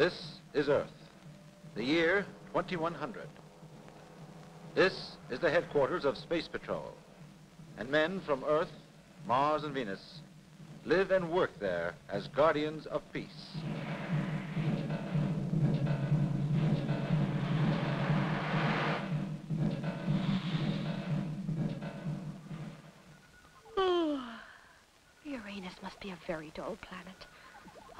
This is Earth, the year 2100. This is the headquarters of Space Patrol, and men from Earth, Mars, and Venus live and work there as guardians of peace. Uranus must be a very dull planet.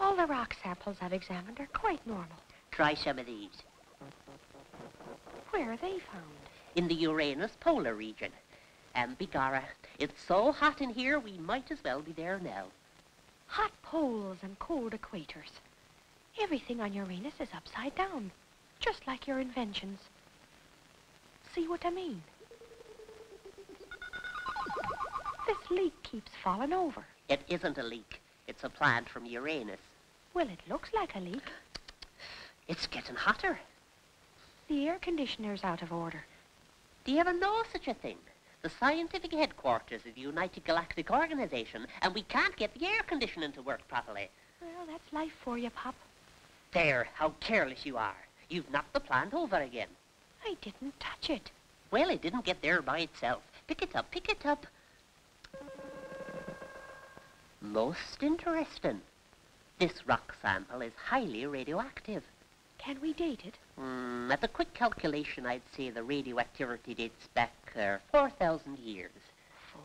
All the rock samples I've examined are quite normal. Try some of these. Where are they found? In the Uranus polar region. And begorra, it's so hot in here, we might as well be there now. Hot poles and cold equators. Everything on Uranus is upside down, just like your inventions. See what I mean? This leek keeps falling over. It isn't a leek. It's a plant from Uranus. Well, it looks like a leek. It's getting hotter. The air conditioner's out of order. Do you ever know such a thing? The scientific headquarters of the United Galactic Organization, and we can't get the air conditioning to work properly. Well, that's life for you, Pop. There, how careless you are. You've knocked the plant over again. I didn't touch it. Well, it didn't get there by itself. Pick it up, pick it up. Most interesting. This rock sample is highly radioactive. Can we date it? Mm, at a quick calculation, I'd say the radioactivity dates back uh, 4,000 years.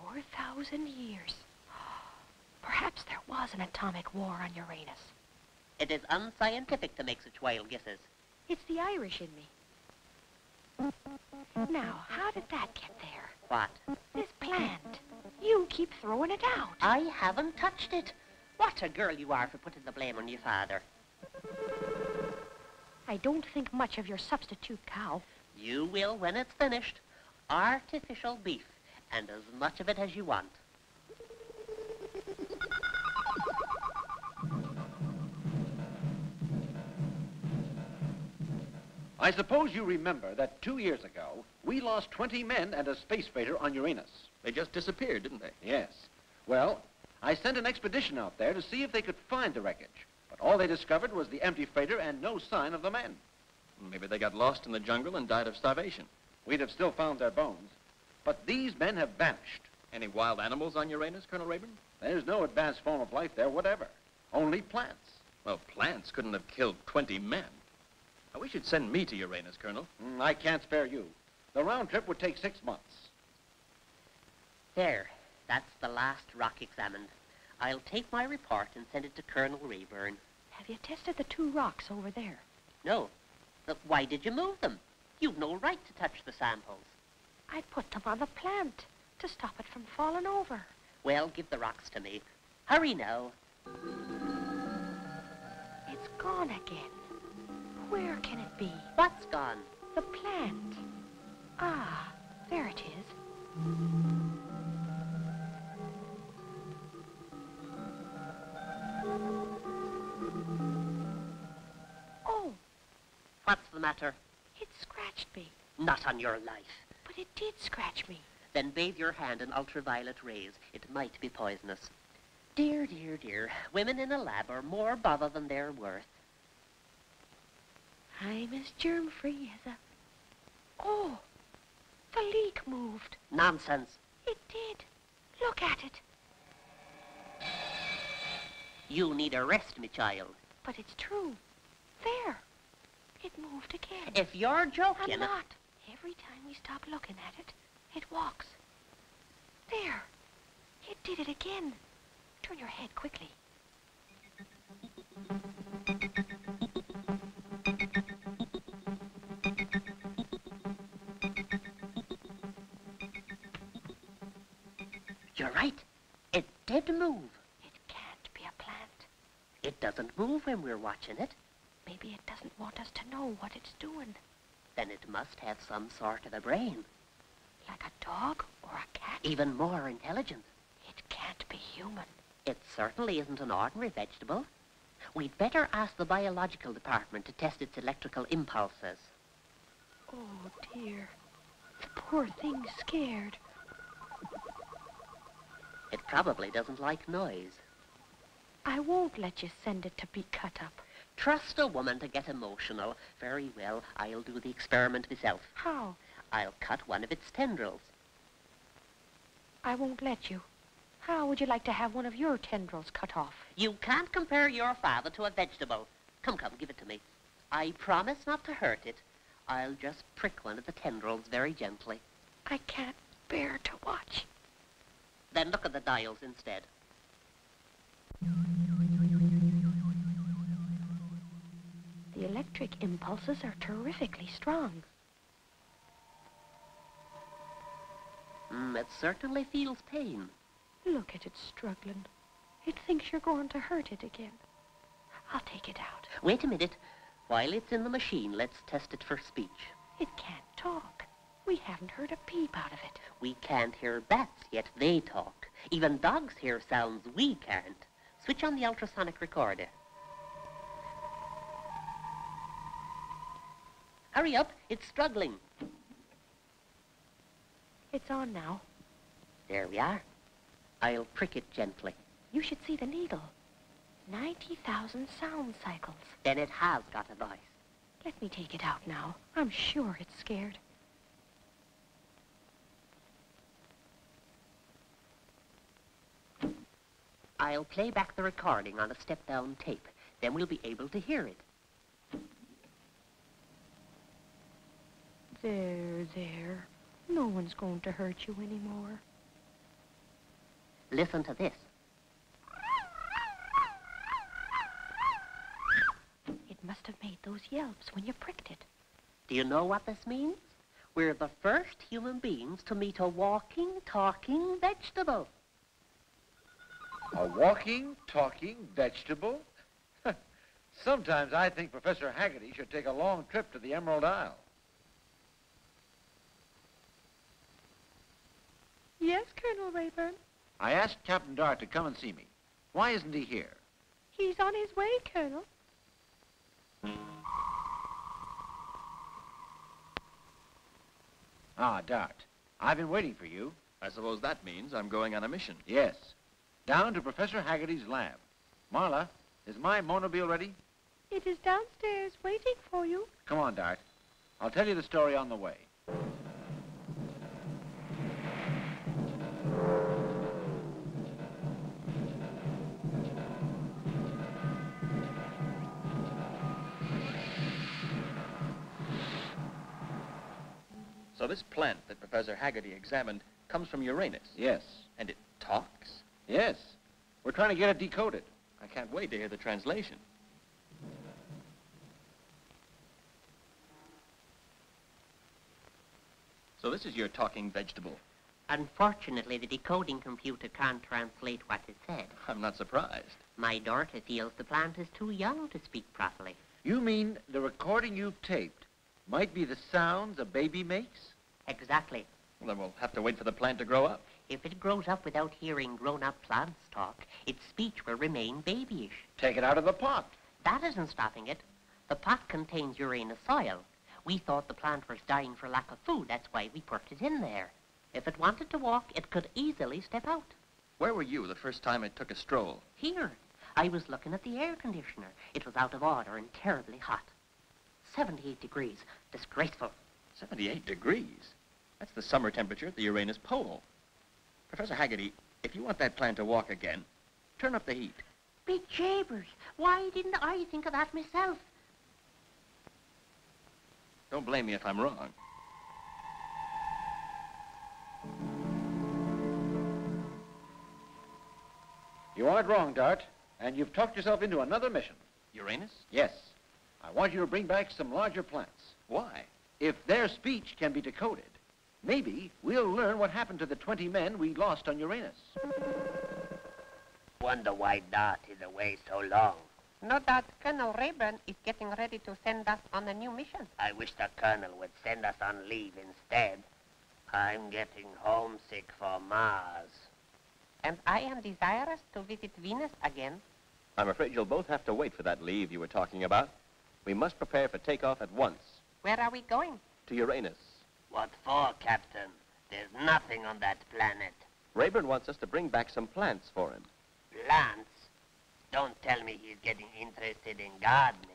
4,000 years. Perhaps there was an atomic war on Uranus. It is unscientific to make such wild guesses. It's the Irish in me. Now, how did that get there? What? This plant. You keep throwing it out. I haven't touched it. What a girl you are for putting the blame on your father. I don't think much of your substitute cow. You will when it's finished. Artificial beef, and as much of it as you want. I suppose you remember that two years ago, we lost 20 men and a space freighter on Uranus. They just disappeared, didn't they? Yes. Well, I sent an expedition out there to see if they could find the wreckage. But all they discovered was the empty freighter and no sign of the men. Maybe they got lost in the jungle and died of starvation. We'd have still found their bones. But these men have vanished. Any wild animals on Uranus, Colonel Raeburn? There's no advanced form of life there, whatever. Only plants. Well, plants couldn't have killed 20 men. Now, we should send me to Uranus, Colonel. Mm, I can't spare you. The round trip would take six months. There, that's the last rock examined. I'll take my report and send it to Colonel Raeburn. Have you tested the two rocks over there? No. But why did you move them? You've no right to touch the samples. I put them on the plant to stop it from falling over. Well, give the rocks to me. Hurry now. It's gone again. Where can it be? What's gone? The plant. Ah, there it is. The matter? it scratched me. Not on your life. But it did scratch me. Then bathe your hand in ultraviolet rays. It might be poisonous. Dear, dear, dear. Women in a lab are more bother than they're worth. I'm as germ-free as a... Oh, the leek moved. Nonsense. It did. Look at it. You need a rest, me child. But it's true. There. It moved again. If you're joking... I'm not. Every time we stop looking at it, it walks. There. It did it again. Turn your head quickly. You're right. It did move. It can't be a plant. It doesn't move when we're watching it. Maybe it doesn't want us to know what it's doing. Then it must have some sort of a brain. Like a dog or a cat. Even more intelligent. It can't be human. It certainly isn't an ordinary vegetable. We'd better ask the biological department to test its electrical impulses. Oh, dear. The poor thing's scared. It probably doesn't like noise. I won't let you send it to be cut up. Trust a woman to get emotional. Very well, I'll do the experiment myself. How? I'll cut one of its tendrils. I won't let you. How would you like to have one of your tendrils cut off? You can't compare your father to a vegetable. Come, come, give it to me. I promise not to hurt it. I'll just prick one of the tendrils very gently. I can't bear to watch. Then look at the dials instead. The electric impulses are terrifically strong. Mm, it certainly feels pain. Look at it struggling. It thinks you're going to hurt it again. I'll take it out. Wait a minute. While it's in the machine, let's test it for speech. It can't talk. We haven't heard a peep out of it. We can't hear bats, yet they talk. Even dogs hear sounds we can't. Switch on the ultrasonic recorder. Hurry up, it's struggling. It's on now. There we are. I'll prick it gently. You should see the needle. 90,000 sound cycles. Then it has got a voice. Let me take it out now. I'm sure it's scared. I'll play back the recording on a step-down tape. Then we'll be able to hear it. There, there. No one's going to hurt you anymore. Listen to this. It must have made those yelps when you pricked it. Do you know what this means? We're the first human beings to meet a walking, talking vegetable. A walking, talking vegetable? Sometimes I think Professor Haggerty should take a long trip to the Emerald Isle. Yes, Colonel Raeburn. I asked Captain Dart to come and see me. Why isn't he here? He's on his way, Colonel. Ah, Dart. I've been waiting for you. I suppose that means I'm going on a mission. Yes. Down to Professor Haggerty's lab. Marla, is my monobile ready? It is downstairs waiting for you. Come on, Dart. I'll tell you the story on the way. So this plant that Professor Haggerty examined comes from Uranus. Yes. And it talks? Yes. We're trying to get it decoded. I can't wait to hear the translation. So this is your talking vegetable. Unfortunately, the decoding computer can't translate what it said. I'm not surprised. My daughter feels the plant is too young to speak properly. You mean the recording you've taped might be the sounds a baby makes? Exactly. Well, then we'll have to wait for the plant to grow up. If it grows up without hearing grown-up plants talk, its speech will remain babyish. Take it out of the pot. That isn't stopping it. The pot contains Uranus soil. We thought the plant was dying for lack of food. That's why we put it in there. If it wanted to walk, it could easily step out. Where were you the first time it took a stroll? Here. I was looking at the air conditioner. It was out of order and terribly hot. 78 degrees. Disgraceful. 78 degrees. That's the summer temperature at the Uranus pole. Professor Haggerty, if you want that plant to walk again, turn up the heat. Be jabers. Why didn't I think of that myself? Don't blame me if I'm wrong. You aren't wrong, Dart. And you've talked yourself into another mission. Uranus? Yes. I want you to bring back some larger plants. Why? If their speech can be decoded, maybe we'll learn what happened to the 20 men we lost on Uranus. Wonder why Dart is away so long. No doubt Colonel Raeburn is getting ready to send us on a new mission. I wish the Colonel would send us on leave instead. I'm getting homesick for Mars. And I am desirous to visit Venus again. I'm afraid you'll both have to wait for that leave you were talking about. We must prepare for takeoff at once Where are we going? to Uranus. What for, Captain? There's nothing on that planet. Raeburn wants us to bring back some plants for him. Plants? Don't tell me he's getting interested in gardening.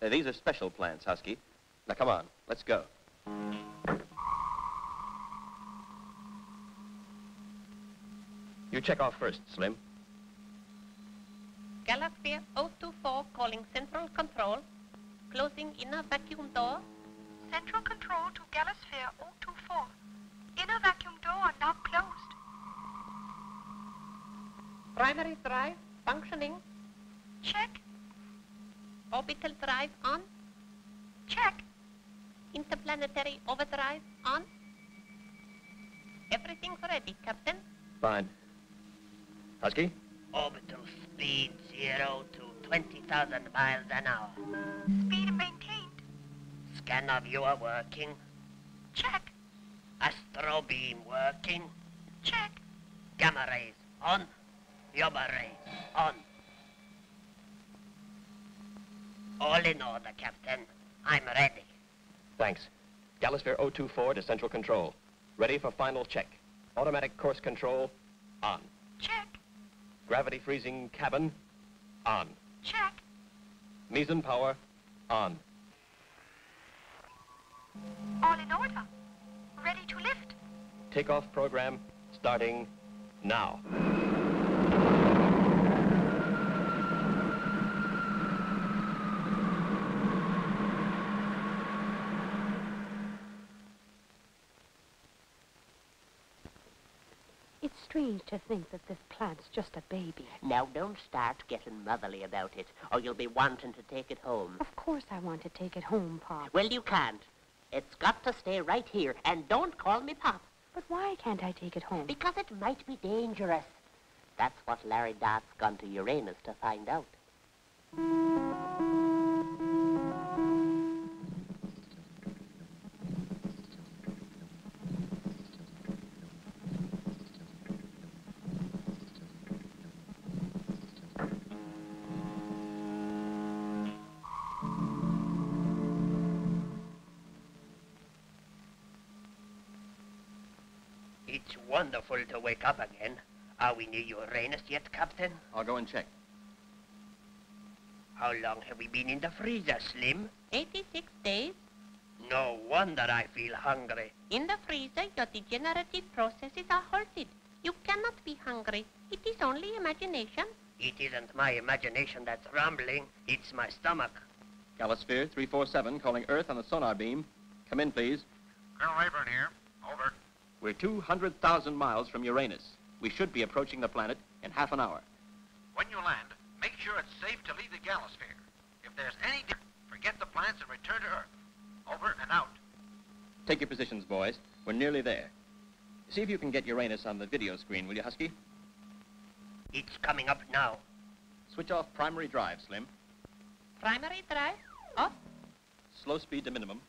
Uh, these are special plants, Husky. Now, come on. Let's go. You check off first, Slim. Galasphere 024 calling central control. Closing inner vacuum door. Central control to Galasphere 024. Inner vacuum door now closed. Primary drive functioning. Check, Orbital drive on. check. Interplanetary overdrive on. Everything's ready, Captain. Fine. Husky? Orbital speed zero to 20,000 miles an hour. Speed maintained. Scan Scanner viewer working. Check, Astro beam working. check. Gamma rays on. Yoba rays on. All in order, Captain. I'm ready. Thanks. Galasphere 024 to Central Control. Ready for final check. Automatic course control on. Check, Gravity freezing cabin on. Check. Meson power on. All in order. Ready to lift. Takeoff program starting now. To think that this plant's just a baby. Now, don't start getting motherly about it, or you'll be wanting to take it home. Of course I want to take it home, Pop. Well, you can't. It's got to stay right here, and don't call me Pop, But why can't I take it home? because it might be dangerous. That's what Larry Dart's gone to Uranus to find out. It's wonderful to wake up again. Are we near Uranus yet, Captain? I'll go and check. How long have we been in the freezer, Slim? 86 days. No wonder I feel hungry. In the freezer, your degenerative processes are halted. You cannot be hungry. It is only imagination. It isn't my imagination that's rumbling, it's my stomach. Galasphere 347 calling Earth on the sonar beam. Come in, please. Colonel Raeburn here. Over. We're 200,000 miles from Uranus. We should be approaching the planet in half an hour. When you land, make sure it's safe to leave the Galasphere. If there's any difference, forget the plants and return to Earth. Over and out. Take your positions, boys. We're nearly there. See if you can get Uranus on the video screen, will you, Husky? It's coming up now. Switch off primary drive, Slim. Primary drive off. Slow speed to minimum.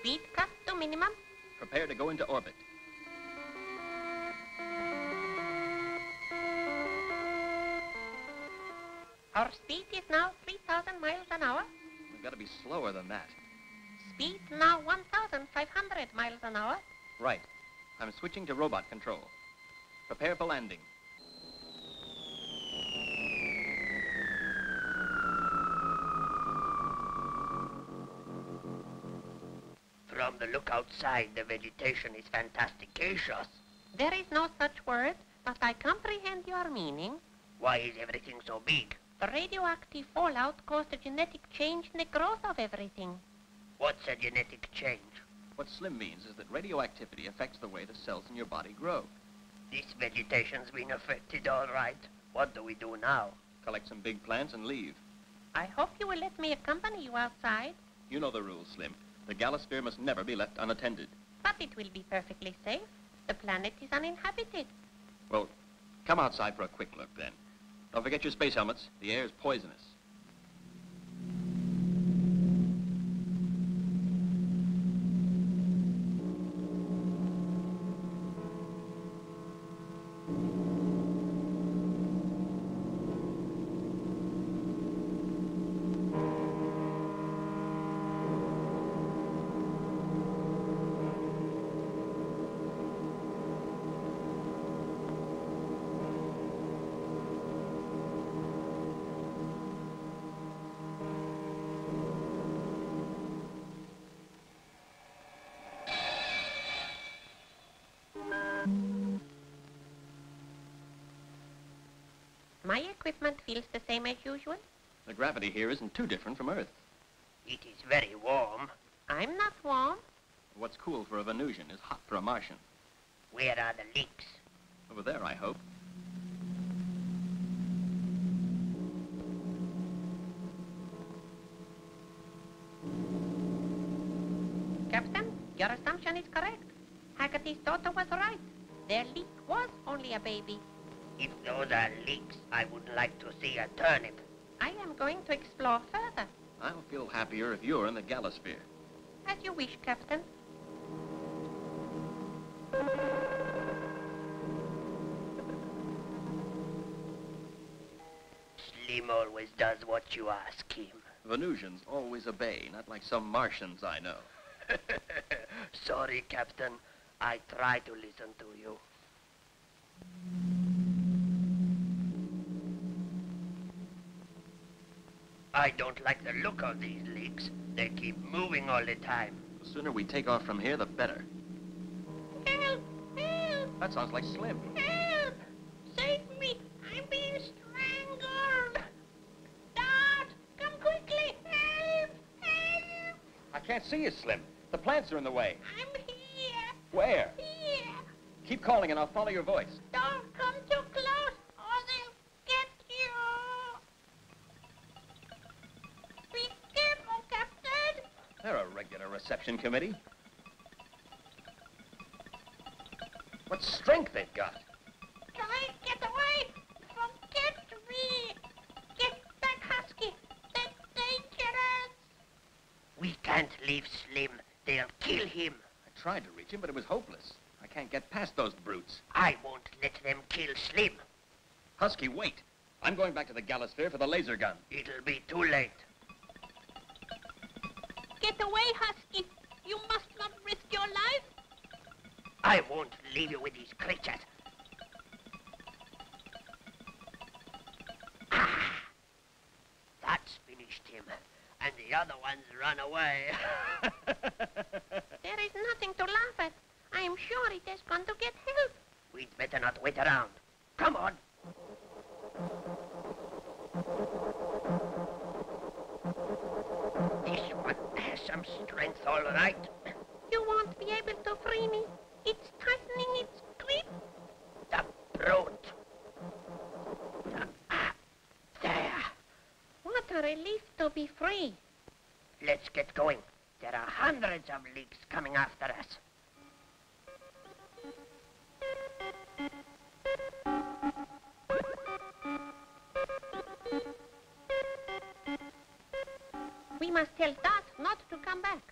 Speed cut to minimum. Prepare to go into orbit. Our speed is now 3,000 miles an hour. We've got to be slower than that. Speed now 1,500 miles an hour. Right. I'm switching to robot control. Prepare for landing. From the look outside, the vegetation is fantasticacious. There is no such word, but I comprehend your meaning. Why is everything so big? The radioactive fallout caused a genetic change in the growth of everything. What's a genetic change? What Slim means is that radioactivity affects the way the cells in your body grow. This vegetation's been affected all right. What do we do now? Collect some big plants and leave. I hope you will let me accompany you outside, You know the rules, Slim. The Galasphere must never be left unattended. but it will be perfectly safe. The planet is uninhabited. Well, come outside for a quick look, then. Don't forget your space helmets. The air is poisonous. My equipment feels the same as usual. The gravity here isn't too different from Earth. It is very warm. I'm not warm. What's cool for a Venusian is hot for a Martian. Where are the leeks? Over there, I hope. Captain, your assumption is correct. Haggerty's daughter was right. Their leek was only a baby. If those are leeks, I would like to see a turnip. I am going to explore further. I'll feel happier if you're in the Galasphere. As you wish, Captain. Slim always does what you ask him. Venusians always obey, not like some Martians I know. Sorry, Captain. I try to listen to you. I don't like the look of these leeks. They keep moving all the time. The sooner we take off from here, the better. Help! Help! That sounds like Slim. Help! Save me! I'm being strangled! Dad! Come quickly! Help! Help! I can't see you, Slim. The plants are in the way. I'm here! Where? Here! Keep calling and I'll follow your voice. Don't reception committee. What strength they've got. Try get away! Forget me! Get back, Husky! They're dangerous! We can't leave Slim. They'll kill him. I tried to reach him, but it was hopeless. I can't get past those brutes. I won't let them kill Slim. Husky, wait. I'm going back to the Galasphere for the laser gun. It'll be too late. Get away, Husky! You must not risk your life! I won't leave you with these creatures. Ah! That's finished him. And the other ones run away. There is nothing to laugh at. I am sure it has gone to get help. We'd better not wait around. Come on. Some strength, all right. You won't be able to free me. It's tightening its grip. The brute. Ah, there. What a relief to be free. Let's get going. There are hundreds of leeks coming after us. We must tell Dot not to come back.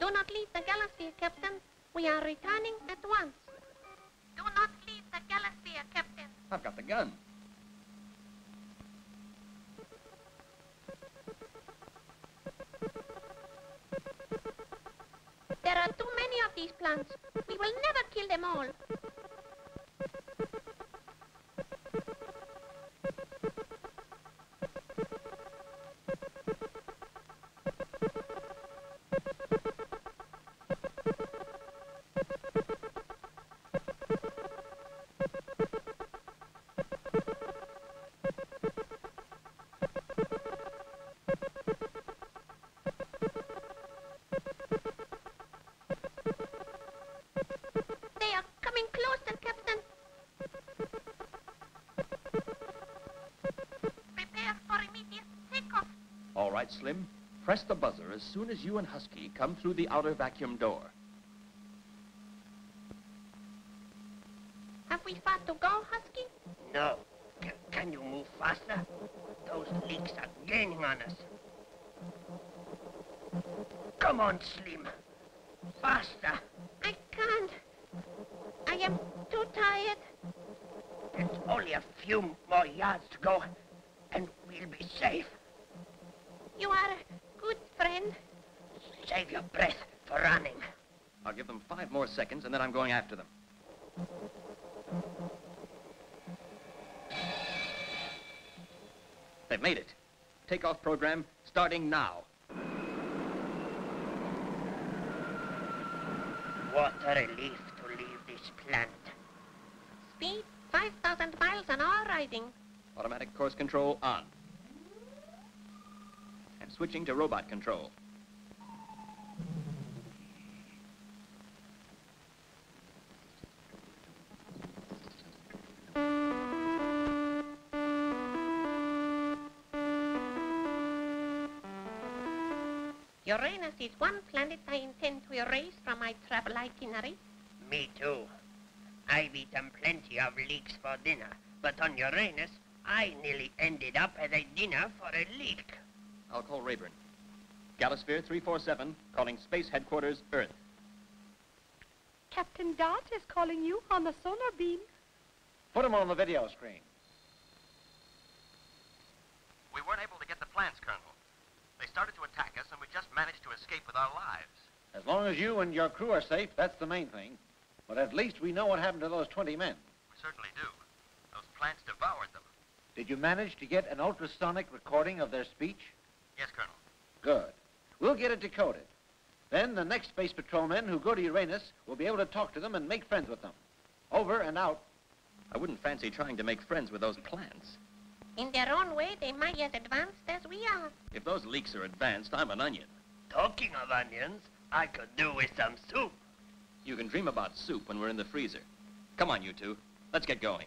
Do not leave the galaxy, Captain. We are returning at once. Do not leave the galaxy, Captain. I've got the gun. There are too many of these plants. We will never kill them all. Coming closer, Captain. Prepare for immediate takeoff. All right, Slim. Press the buzzer as soon as you and Husky come through the outer vacuum door. Have we far to go, Husky? No. C- can you move faster? Those leeks are gaining on us. Come on, Slim. Faster. I can't. I am too tired. There's only a few more yards to go, and we'll be safe. You are a good friend. Save your breath for running. I'll give them five more seconds, and then I'm going after them. They've made it. Takeoff program starting now. What a relief to leave this planet. Speed 5,000 miles an hour riding. Automatic course control on. And switching to robot control. Uranus is one planet I intend to erase from my travel itinerary. Me too. I've eaten plenty of leeks for dinner, but on Uranus, I nearly ended up as a dinner for a leek. I'll call Raeburn. Galasphere 347, calling Space Headquarters, Earth. Captain Dart is calling you on the sonar beam. Put him on the video screen. We weren't able to get the plants, Colonel. They started to attack us, and we just managed to escape with our lives. As long as you and your crew are safe, that's the main thing. But at least we know what happened to those 20 men. We certainly do. Those plants devoured them. Did you manage to get an ultrasonic recording of their speech? Yes, Colonel. Good. We'll get it decoded. Then the next space patrolmen who go to Uranus will be able to talk to them and make friends with them. Over and out. I wouldn't fancy trying to make friends with those plants. In their own way, they might be as advanced as we are. If those leeks are advanced, I'm an onion. Talking of onions, I could do with some soup. You can dream about soup when we're in the freezer. Come on, you two. Let's get going.